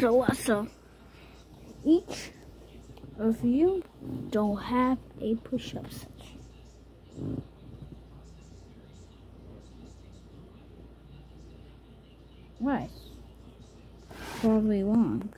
Uh, so each of you don't have a push-up session. Right. Probably long.